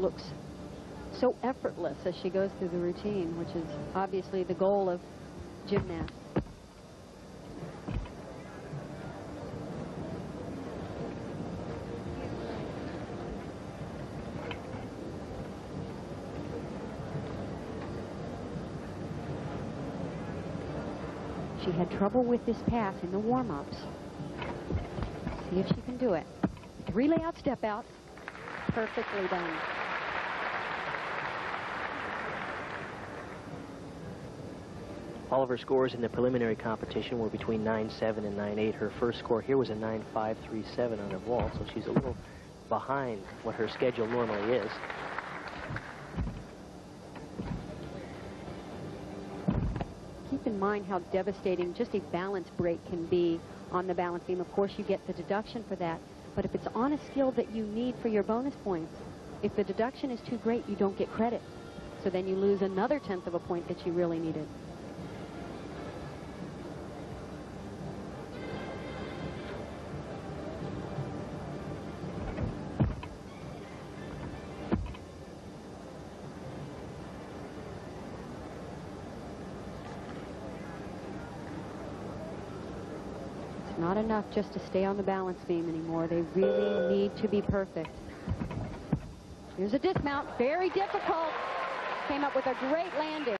looks so effortless as she goes through the routine, which is obviously the goal of gymnasts. She had trouble with this pass in the warm-ups. See if she can do it. Three layout step outs. Perfectly done. All of her scores in the preliminary competition were between 9-7 and 9-8. Her first score here was a 9-5-3-7 on her vault, so she's a little behind what her schedule normally is. Keep in mind how devastating just a balance break can be on the balance beam. Of course, you get the deduction for that, but if it's on a skill that you need for your bonus points, if the deduction is too great, you don't get credit. So then you lose another tenth of a point that you really needed. Not enough just to stay on the balance beam anymore. They really need to be perfect. Here's a dismount, very difficult. Came up with a great landing.